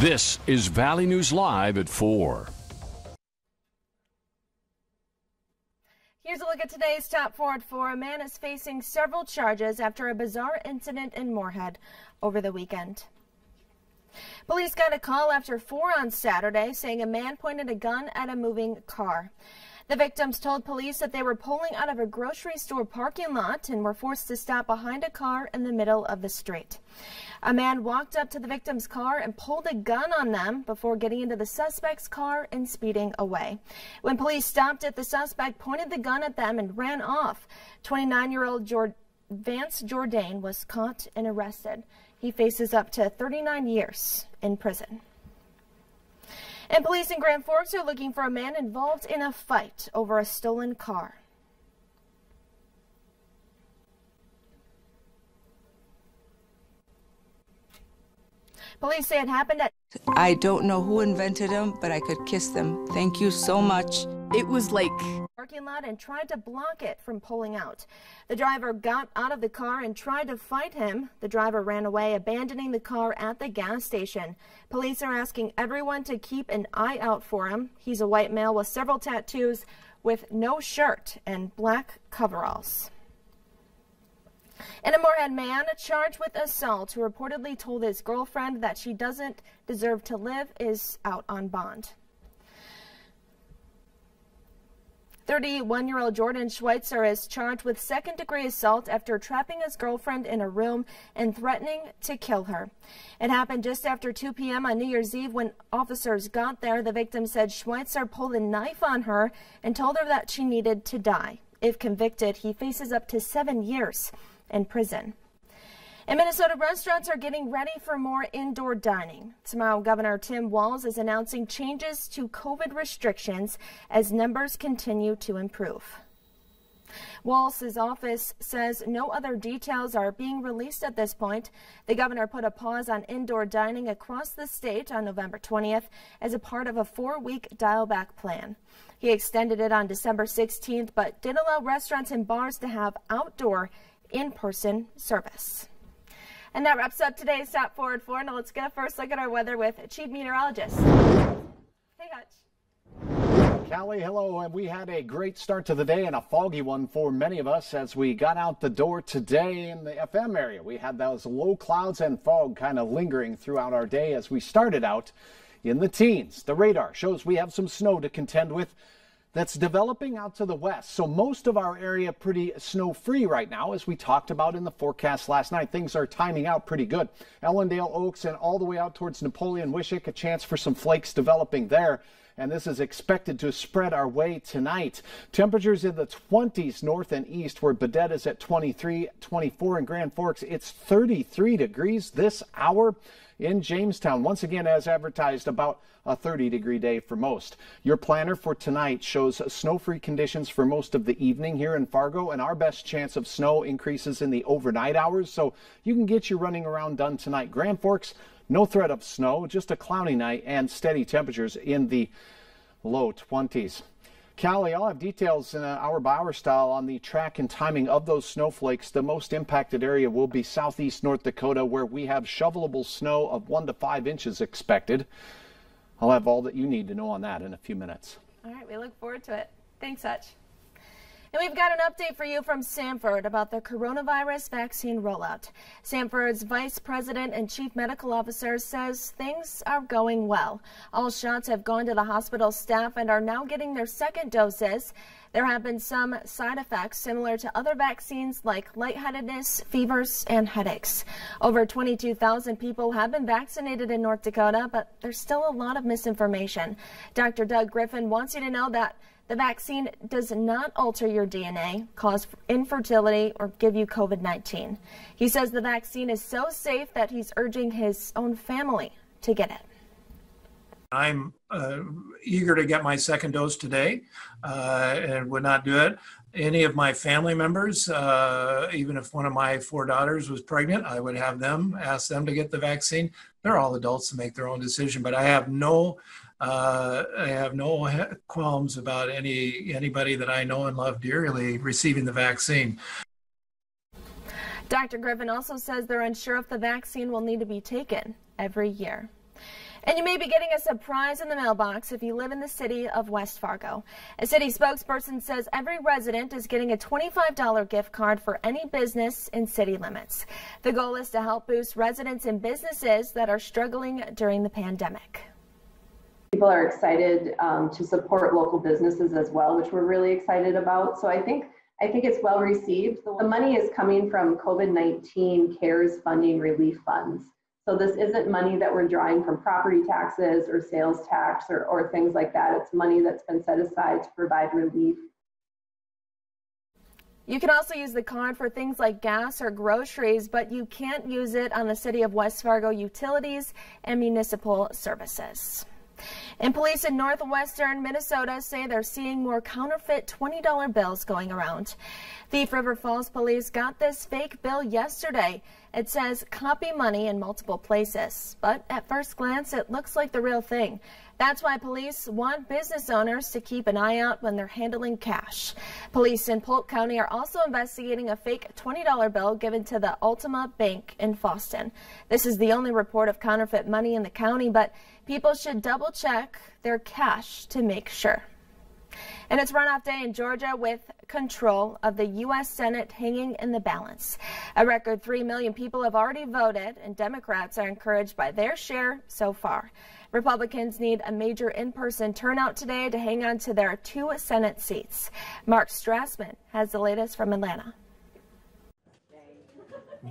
This is Valley News Live at 4. Here's a look at today's top four at four. A man is facing several charges after a bizarre incident in Moorhead over the weekend. Police got a call after four on Saturday saying a man pointed a gun at a moving car. The victims told police that they were pulling out of a grocery store parking lot and were forced to stop behind a car in the middle of the street. A man walked up to the victim's car and pulled a gun on them before getting into the suspect's car and speeding away. When police stopped it, the suspect pointed the gun at them and ran off. 29-year-old Vance Jourdain was caught and arrested. He faces up to 39 years in prison. And police in Grand Forks are looking for a man involved in a fight over a stolen car. Police say it happened at. I don't know who invented them, but I could kiss them. Thank you so much. It was like parking lot and tried to block it from pulling out. The driver got out of the car and tried to fight him. The driver ran away, abandoning the car at the gas station. Police are asking everyone to keep an eye out for him. He's a white male with several tattoos with no shirt and black coveralls. And a Moorhead man charged with assault who reportedly told his girlfriend that she doesn't deserve to live is out on bond. 31-year-old Jordan Schweitzer is charged with second-degree assault after trapping his girlfriend in a room and threatening to kill her. It happened just after 2 p.m. on New Year's Eve when officers got there. The victim said Schweitzer pulled a knife on her and told her that she needed to die. If convicted, he faces up to seven years in prison. And Minnesota restaurants are getting ready for more indoor dining. Tomorrow, Governor Tim Walz is announcing changes to COVID restrictions as numbers continue to improve. Walz's office says no other details are being released at this point. The governor put a pause on indoor dining across the state on November 20th as a part of a four-week dial-back plan. He extended it on December 16th, but did allow restaurants and bars to have outdoor in-person service. And that wraps up today's Top Forward 4. Now let's get a first look at our weather with Chief Meteorologist. Hey, Hutch. Callie, hello. And we had a great start to the day and a foggy one for many of us as we got out the door today in the FM area. We had those low clouds and fog kind of lingering throughout our day as we started out in the teens. The radar shows we have some snow to contend with that's developing out to the west. So most of our area pretty snow free right now, as we talked about in the forecast last night. Things are timing out pretty good. Ellendale, Oaks, and all the way out towards Napoleon, Wishek, a chance for some flakes developing there and this is expected to spread our way tonight. Temperatures in the 20s north and east, where Baudette is at 23, 24 in Grand Forks. It's 33 degrees this hour in Jamestown. Once again, as advertised, about a 30 degree day for most. Your planner for tonight shows snow free conditions for most of the evening here in Fargo, and our best chance of snow increases in the overnight hours, so you can get your running around done tonight. Grand Forks, no threat of snow, just a cloudy night and steady temperatures in the low 20s. Callie, I'll have details in uh, an hour by hour style on the track and timing of those snowflakes. The most impacted area will be southeast North Dakota, where we have shovelable snow of one to five inches expected. I'll have all that you need to know on that in a few minutes. All right, we look forward to it. Thanks, Hutch. And we've got an update for you from Sanford about the coronavirus vaccine rollout. Sanford's vice president and chief medical officer says things are going well. All shots have gone to the hospital staff and are now getting their second doses. There have been some side effects similar to other vaccines like lightheadedness, fevers, and headaches. Over 22,000 people have been vaccinated in North Dakota, but there's still a lot of misinformation. Dr. Doug Griffin wants you to know that the vaccine does not alter your DNA, cause infertility, or give you COVID 19. He says the vaccine is so safe that he's urging his own family to get it. I'm uh, eager to get my second dose today uh, and would not do it. Any of my family members, uh, even if one of my four daughters was pregnant, I would have them ask them to get the vaccine. They're all adults to make their own decision, but I have no uh, I have no qualms about any anybody that I know and love dearly receiving the vaccine. Dr. Griffin also says they're unsure if the vaccine will need to be taken every year. And you may be getting a surprise in the mailbox if you live in the city of West Fargo. A city spokesperson says every resident is getting a $25 gift card for any business in city limits. The goal is to help boost residents and businesses that are struggling during the pandemic. People are excited um, to support local businesses as well, which we're really excited about. So I think I think it's well received. The money is coming from COVID-19 CARES funding relief funds. So this isn't money that we're drawing from property taxes or sales tax or, or things like that. It's money that's been set aside to provide relief. You can also use the card for things like gas or groceries, but you can't use it on the City of West Fargo utilities and municipal services. And police in northwestern Minnesota say they're seeing more counterfeit $20 bills going around. Thief River Falls police got this fake bill yesterday. It says copy money in multiple places, but at first glance, it looks like the real thing. That's why police want business owners to keep an eye out when they're handling cash. Police in Polk County are also investigating a fake $20 bill given to the Ultima Bank in Fosston. This is the only report of counterfeit money in the county, but people should double check their cash to make sure. And it's runoff day in Georgia with control of the U.S. Senate hanging in the balance. A record 3 million people have already voted, and Democrats are encouraged by their share so far. Republicans need a major in-person turnout today to hang on to their two Senate seats. Mark Strassman has the latest from Atlanta.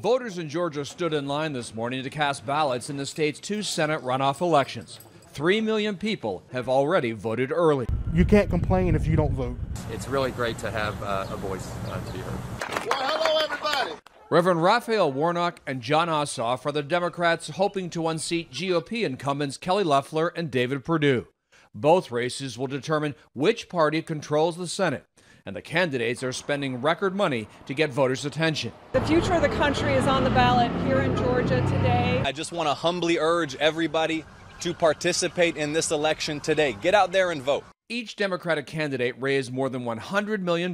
Voters in Georgia stood in line this morning to cast ballots in the state's two Senate runoff elections. Three million people have already voted early. You can't complain if you don't vote. It's really great to have uh, a voice uh, to be heard. Well, hello, everybody. Reverend Raphael Warnock and Jon Ossoff are the Democrats hoping to unseat GOP incumbents Kelly Loeffler and David Perdue. Both races will determine which party controls the Senate, and the candidates are spending record money to get voters' attention. The future of the country is on the ballot here in Georgia today. I just want to humbly urge everybody to participate in this election today. Get out there and vote. Each Democratic candidate raised more than $100 million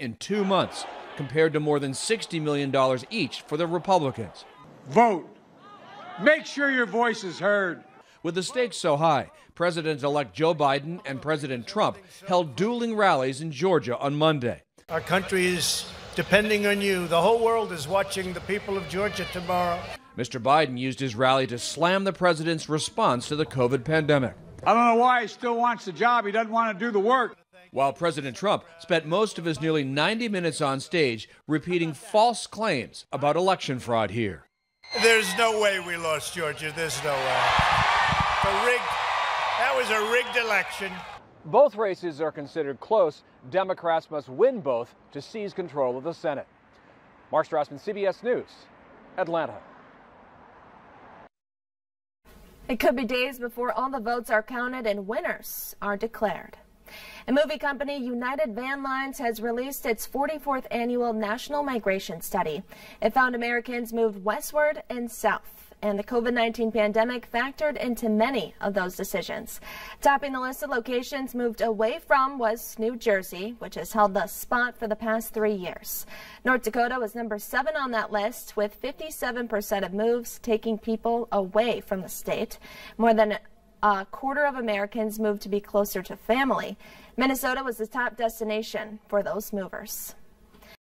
in two months compared to more than $60 million each for the Republicans. Vote. Make sure your voice is heard. With the stakes so high, President elect Joe Biden and President Trump held dueling rallies in Georgia on Monday. Our country is depending on you. The whole world is watching the people of Georgia tomorrow. Mr. Biden used his rally to slam the president's response to the COVID pandemic. I don't know why he still wants the job. He doesn't want to do the work while President Trump spent most of his nearly 90 minutes on stage repeating false claims about election fraud here. There's no way we lost Georgia. There's no way. The rigged, that was a rigged election. Both races are considered close. Democrats must win both to seize control of the Senate. Mark Strassman, CBS News, Atlanta. It could be days before all the votes are counted and winners are declared. A movie company, United Van Lines, has released its 44th annual National Migration Study. It found Americans moved westward and south and the COVID-19 pandemic factored into many of those decisions. Topping the list of locations moved away from was New Jersey, which has held the spot for the past three years. North Dakota was number seven on that list, with 57% of moves taking people away from the state. More than a quarter of Americans moved to be closer to family. Minnesota was the top destination for those movers.